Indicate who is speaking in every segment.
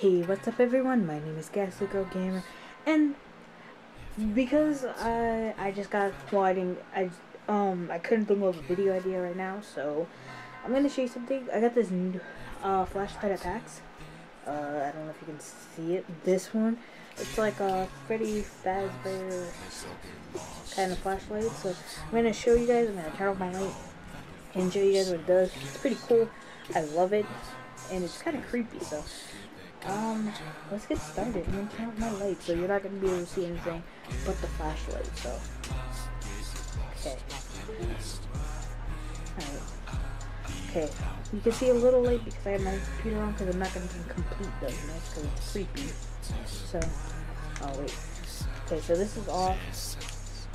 Speaker 1: Hey, what's up everyone? My name is Ghastly Girl Gamer, and because I I just got quieting, I um I couldn't think of a video idea right now, so I'm gonna show you something. I got this new uh, flashlight at. Uh, I don't know if you can see it. This one, it's like a Freddy Fazbear kind of flashlight. So I'm gonna show you guys. I'm gonna turn off my light and show you guys what it does. It's pretty cool. I love it, and it's kind of creepy. So um, let's get started. I'm gonna turn off my light, so you're not gonna be able to see anything but the flashlight. So okay. Alright. Okay, you can see a little light because I have my computer on because I'm not to complete those notes because it's creepy. So, oh wait. Okay, so this is off.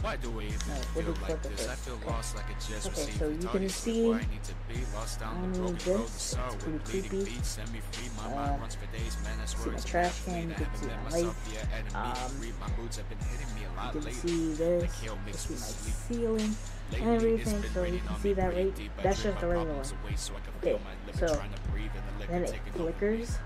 Speaker 2: Why do we even
Speaker 1: No,
Speaker 2: feel like this? I
Speaker 1: first.
Speaker 2: feel
Speaker 1: Okay.
Speaker 2: lost like a just
Speaker 1: Okay,
Speaker 2: received
Speaker 1: so you can see
Speaker 2: I need to be, lost down the broken
Speaker 1: this,
Speaker 2: road.
Speaker 1: it's
Speaker 2: So
Speaker 1: pretty
Speaker 2: bleeding
Speaker 1: creepy.
Speaker 2: beats set me free. My
Speaker 1: Uh,
Speaker 2: mind runs for days, man. I swear it's
Speaker 1: trash can, you
Speaker 2: I
Speaker 1: can see my
Speaker 2: myself
Speaker 1: light.
Speaker 2: yet, and
Speaker 1: Um,
Speaker 2: me, my moods have been hitting me a lot
Speaker 1: You can
Speaker 2: lately.
Speaker 1: see this,
Speaker 2: Like hail
Speaker 1: you
Speaker 2: mixed
Speaker 1: see
Speaker 2: with
Speaker 1: my
Speaker 2: sleep.
Speaker 1: ceiling, and everything, so you can see that right? That's just the regular one.
Speaker 2: so I can
Speaker 1: Okay,
Speaker 2: feel
Speaker 1: so
Speaker 2: trying to breathe and the liquor
Speaker 1: Then it
Speaker 2: taking over me.
Speaker 1: flickers.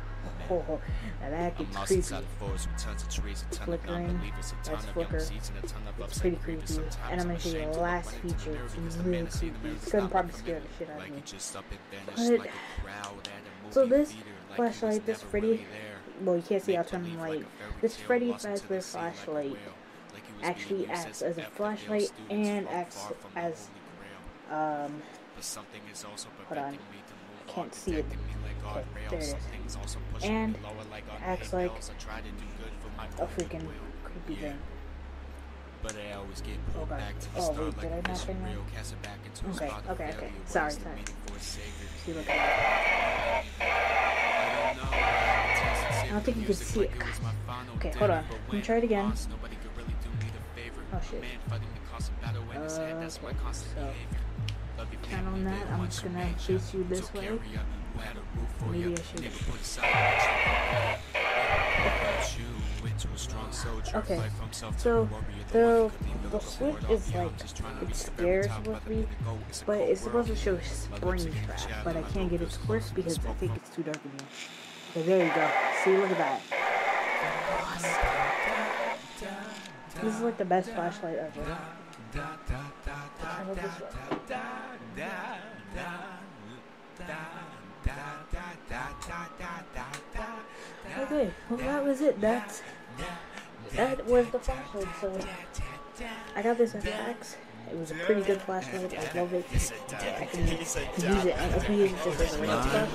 Speaker 1: Oh, that gets
Speaker 2: lost
Speaker 1: creepy.
Speaker 2: inside the forest with tons of trees, a
Speaker 1: Flickering.
Speaker 2: a
Speaker 1: That's flicker.
Speaker 2: young seeds, and a ton of
Speaker 1: It's pretty creepy. And I'm gonna show you the last
Speaker 2: right into the
Speaker 1: feature. It's really creepy. It's gonna probably scare the shit out of me.
Speaker 2: it just up and vanished
Speaker 1: But-
Speaker 2: a
Speaker 1: So this
Speaker 2: theater, like he was
Speaker 1: flashlight, this Freddy, well you can't see, I'll turn the light. This Freddy Fazbear
Speaker 2: the sea like a
Speaker 1: flashlight
Speaker 2: whale. Like he was
Speaker 1: actually acts as a flashlight and acts as um
Speaker 2: But something is also
Speaker 1: Hold on.
Speaker 2: Preventing me to move
Speaker 1: Can't see it.
Speaker 2: protecting me like
Speaker 1: Okay, there it is.
Speaker 2: Something is also pushing
Speaker 1: And
Speaker 2: me lower like on
Speaker 1: acts like.
Speaker 2: I do good for my
Speaker 1: a freaking creepy thing.
Speaker 2: But I always get
Speaker 1: Oh,
Speaker 2: pulled
Speaker 1: God.
Speaker 2: back to the
Speaker 1: Oh,
Speaker 2: start
Speaker 1: wait,
Speaker 2: like
Speaker 1: did I not bring that?
Speaker 2: cast it back into a
Speaker 1: Okay,
Speaker 2: spot
Speaker 1: okay, okay. Sorry, sorry.
Speaker 2: meaning for a savior?
Speaker 1: See, look at that.
Speaker 2: I don't know. I haven't tasted
Speaker 1: I don't think you can see it.
Speaker 2: final
Speaker 1: Okay, hold on. Let me try it again.
Speaker 2: lost, nobody could really do me the favor.
Speaker 1: Oh, shit.
Speaker 2: man fighting the constant battle in his head, that's my constant
Speaker 1: so
Speaker 2: behavior. Love your
Speaker 1: turn on that. I'm just gonna face you this way.
Speaker 2: carrier who had a roof for
Speaker 1: Maybe. I should-
Speaker 2: Nigga put aside what you About you into a strong soldier.
Speaker 1: Okay,
Speaker 2: Fight from self
Speaker 1: so the-
Speaker 2: one who couldn't even
Speaker 1: the switch is like-
Speaker 2: just trying to
Speaker 1: it scares with me, But it's supposed to show spring trap, but I can't get it to work because I think it's too dark in here. Okay, there you go. See, look at that. This is like the best flashlight ever. I love this one. Okay, well that was it. That's that was the flashlight. So I got this at PAX. It was a pretty good flashlight. I love it. I can use it. I can use it just as a regular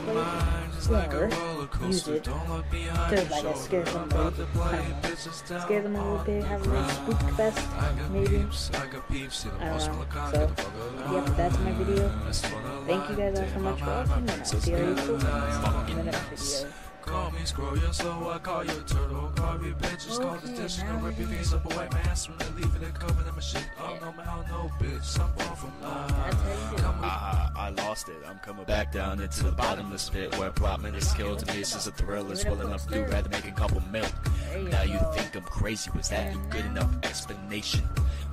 Speaker 1: flashlight, or use it to like scare somebody. I know. Scare them a little bit. Have a little spook fest, maybe. I don't know. So, yep, that's my video. Thank you guys all so much for watching, and I'll see you in the next video.
Speaker 3: Call me scroll your slow, I call you turtle. Call me bitches, call this dish, no rip your face up a white mask when they leaving it covered in my shit. Oh no, man, no bitch, I'm far from
Speaker 1: That's
Speaker 3: mine.
Speaker 1: how you do it.
Speaker 3: Come with
Speaker 4: Ah, I lost it. I'm coming back down into the bottomless pit where plotman is killed to pieces of thriller, well enough through rather make a couple milk. Now you think I'm crazy? Was that a good enough explanation?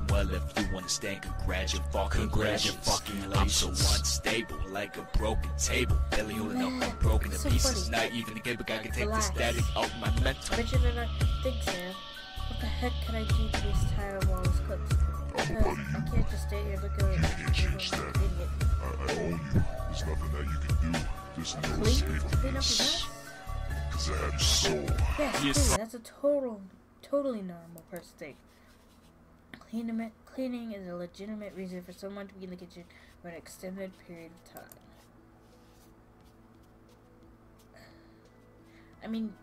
Speaker 4: Well, if you understand, congratulations. Congratulations. I'm so unstable, like a broken table. Barely holding up, I'm broken to
Speaker 1: so
Speaker 4: pieces.
Speaker 1: funny.
Speaker 4: Not even a game, but I can take the static out my mental.
Speaker 1: Bet you did not think so. What the heck can I do to this tire while it's cooked? Because I can't just stay here looking at it like an idiot.
Speaker 5: I, I own you. There's nothing that you can do. There's no
Speaker 1: Clean?
Speaker 5: escape
Speaker 1: Clean
Speaker 5: from this. Cause I have soul.
Speaker 1: Yes,
Speaker 4: Yes.
Speaker 1: That's a total, totally normal person thing. Cleaning, cleaning is a legitimate reason for someone to be in the kitchen for an extended period of time. I mean,